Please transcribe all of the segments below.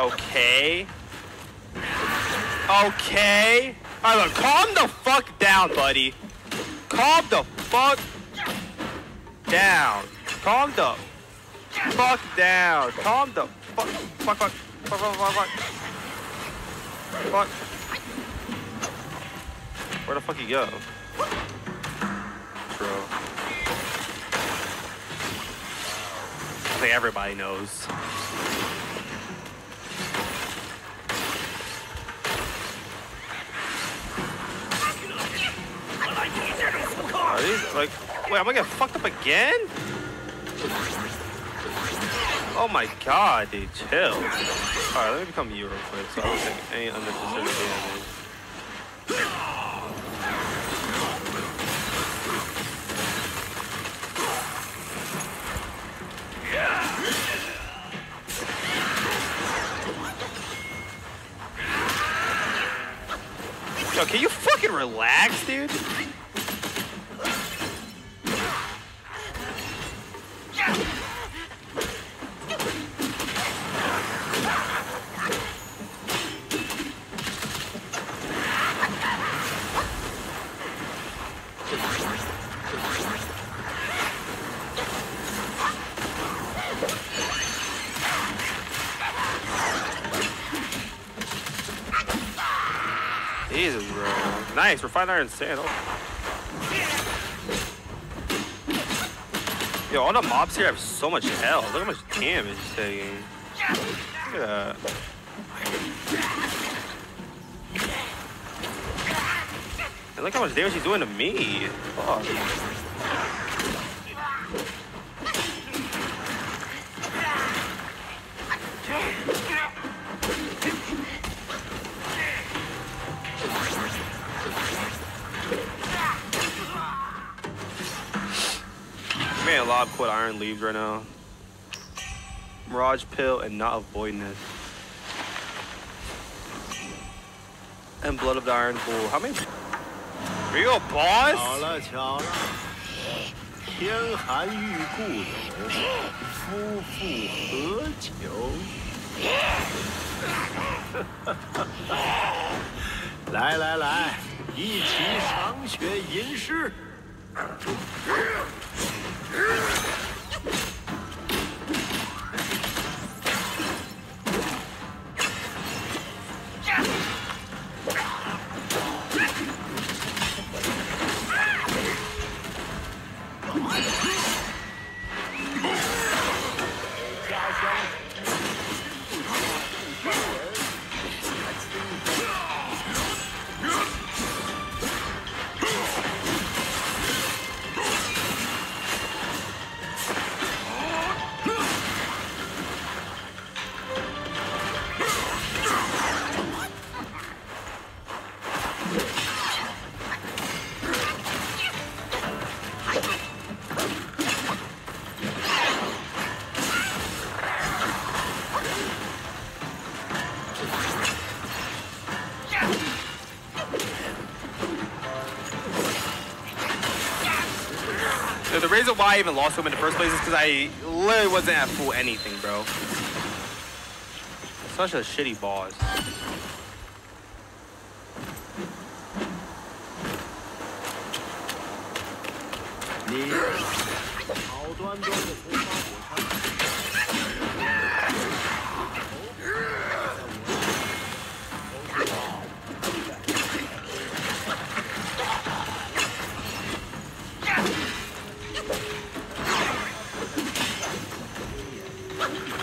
Okay. Okay. Alright, look, calm the fuck down, buddy. Calm the fuck down. Calm the fuck down. Calm the fuck, fuck, fuck, fuck, fuck, fuck, fuck. Fuck. Where the fuck you go? Bro. I think everybody knows. Are these like wait, am I getting fucked up again? Oh my god, dude, chill. Alright, let me become you real quick so I don't take any unnecessary damage. Yo, can you fucking relax, dude? Jesus, bro. Nice, refined iron sand. Yo, all the mobs here have so much health. Look how much damage he's taking. Look at that. And look how much damage he's doing to me. Fuck. Man, a lot of quit iron leaves right now. Mirage pill and not of voidness. And blood of the iron bull. How many? Are you a 巧 boss? 了巧了，天寒玉故友，夫复何求？来来来，一起赏雪吟诗。 The reason why I even lost to him in the first place is because I literally wasn't at full anything, bro. Such a shitty boss. Ha ha ha!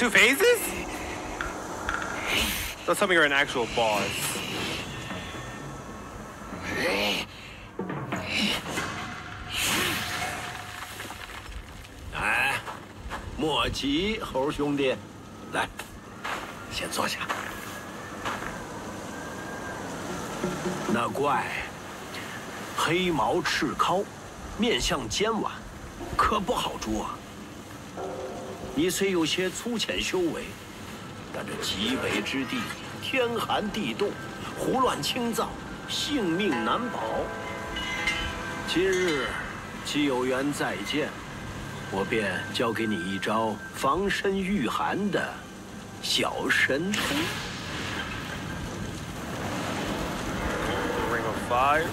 Two phases? Don't tell me you're an actual boss. 哎，莫急，猴兄弟，来，先坐下。那怪黑毛赤尻，面相尖婉，可不好捉。你虽有些粗浅修为，但这极北之地，天寒地冻，胡乱轻造，性命难保。今日既有缘再见，我便教给你一招防身御寒的小神通。Ring of Fire.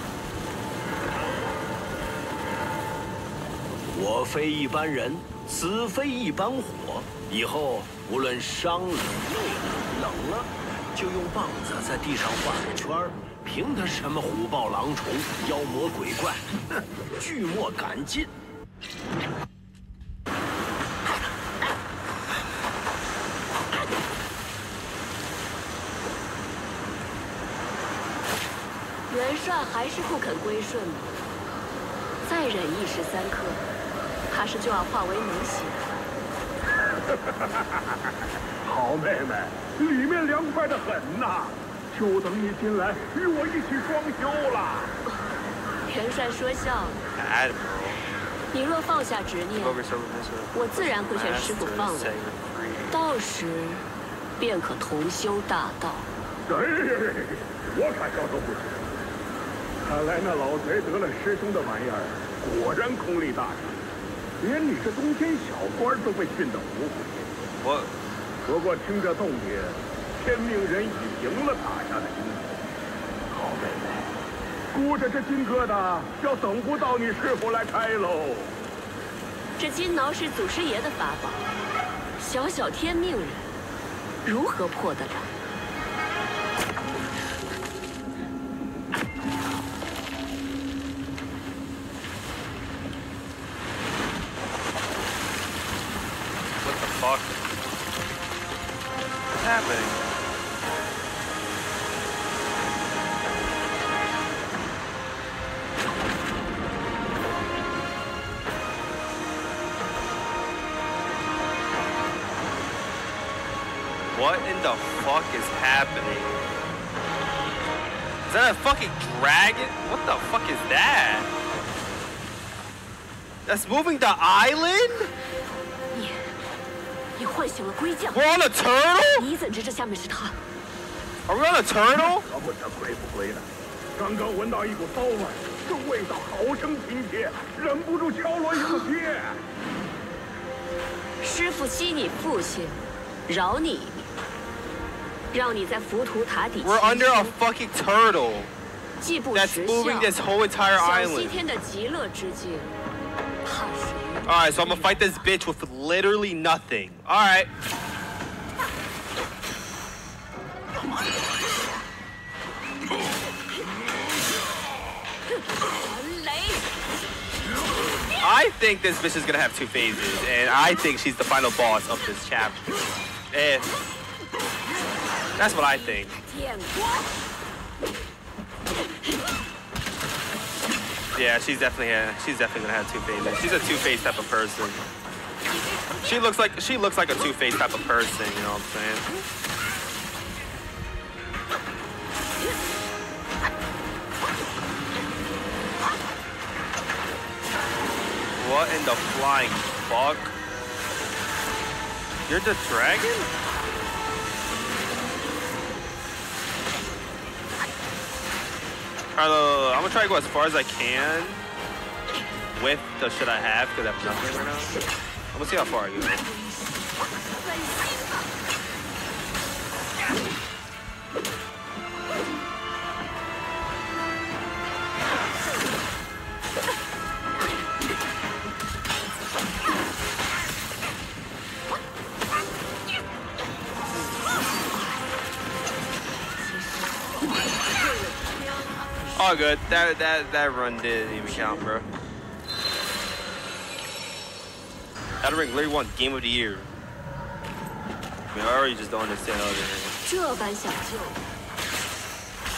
我非一般人，死非一般火。以后无论伤了、累了、冷了，就用棒子在地上画个圈儿，凭他什么虎豹狼虫、妖魔鬼怪，哼，拒莫敢进。元帅还是不肯归顺吗？再忍一时三刻，怕是就要化为脓血了。好妹妹，里面凉快的很呐，就等你进来与我一起双修了。元帅说笑了.你若放下执念.我自然会劝师傅放了你，到时便可同修大道。哎，我可消受不起。看来那老贼得了师兄的玩意儿，果然功力大涨，连你这东天小官都被训得糊糊。What? 不过听这动静，天命人已赢了打下的金子。好妹妹，估着这金疙瘩要等不到你师傅来开喽。这金挠是祖师爷的法宝，小小天命人如何破得了？What in the fuck is happening? Is that a fucking dragon? What the fuck is that? That's moving the island? We're on a turtle? Are we on a turtle? 让你在浮屠塔底 We're 栖 under a 身 fucking turtle 既不 that's 识 moving 相， this whole entire 享西 island. 天的极乐之境，怕是愚 Alright, so I'm gonna fight this bitch with literally nothing. Alright. 传雷。 I think this bitch is gonna have two phases, and I think she's the final boss of this chapter. Eh. that's what I think. Yeah, she's definitely uh, she's definitely gonna have two phases. She's a two face type of person. She looks like she looks like a two face type of person. You know what I'm saying? What in the flying fuck? You're the dragon? Alright, I'm gonna try to go as far as I can with the shit I have because I have nothing right now. I'm gonna see how far I go. All good. That that that run didn't even count, bro. Elden Ring literally won Game of the Year. me. I already just don't understand other than 这般小舅，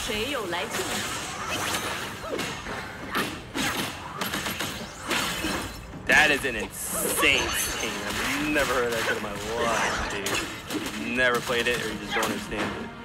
谁有来救你？ That is an insane scheme. I've never heard that shit in my life, dude. Never played it or you just don't understand it.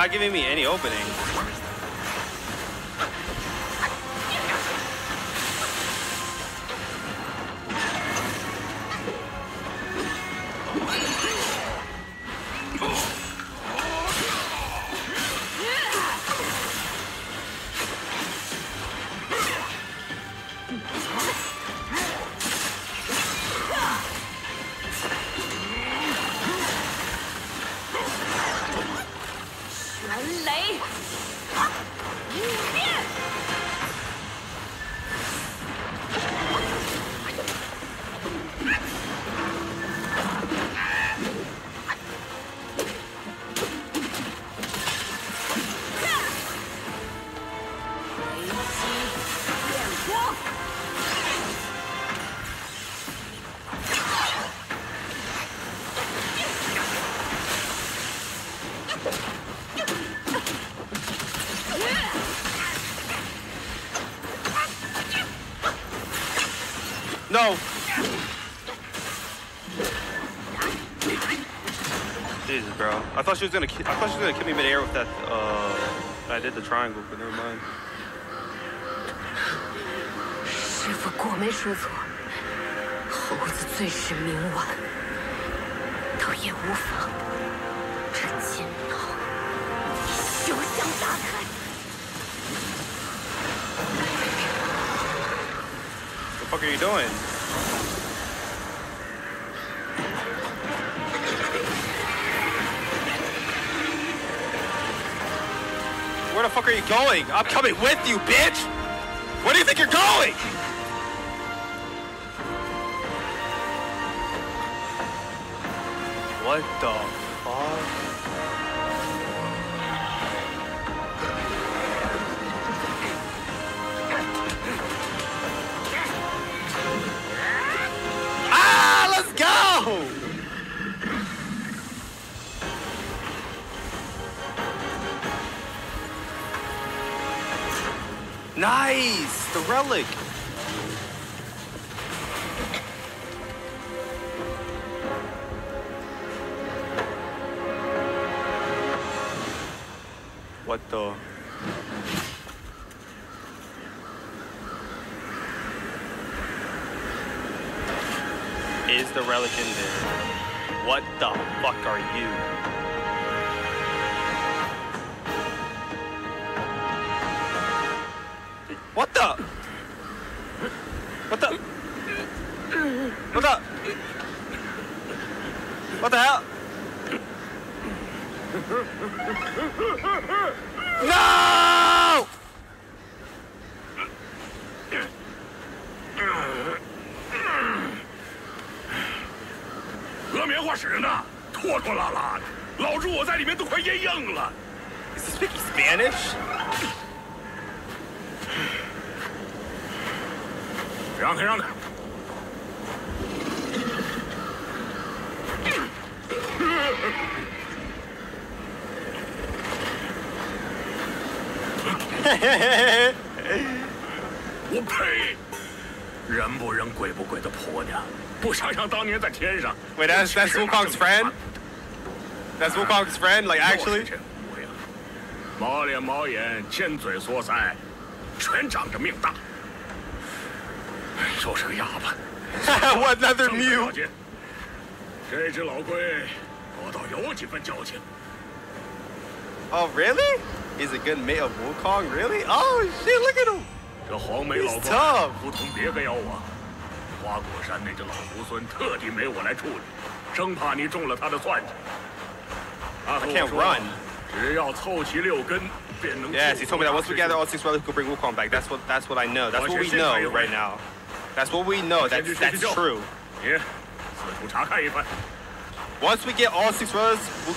Not giving me any opening. Jesus, bro. I thought she was gonna. I thought she was gonna kill me midair with that. Uh, I did the triangle, but never mind. The fuck are you doing? Where the fuck are you going? I'm coming with you, bitch! Where do you think you're going? What the Nice! The relic! What the... Is the relic in there? What the fuck are you? 我的，我的，我的呀！No！鹅棉花使呢，拖拖拉拉的，老朱我在里面都快淹硬了。Speak Spanish？让开让开！嘿嘿嘿嘿我呸！人不人鬼不鬼的婆娘，不想想当年在天上。Wait, that's that's Wukong's friend. That's Wukong's friend, like actually. 毛脸毛眼，尖嘴缩腮，全仗着命大。又是个哑巴。 what another 正 Mew? 了解这只老龟多少有几分交情。 Oh really? He's a good mate of Wukong, really? Oh shit! Look at him. 这黄眉老 He's 怪 tough. 不同别个妖啊！花果山那只老猢狲特地没我来处理，生怕你中了他的算计。他和 I can't 我说 run.，只要凑齐六根，便能。 Yes, he told me that once we gather all six relics, we could bring Wukong back. That's what that's what I know. That's what we know right now. That's what we know. That's, that's true. Yeah. Once we get all six rows. we'll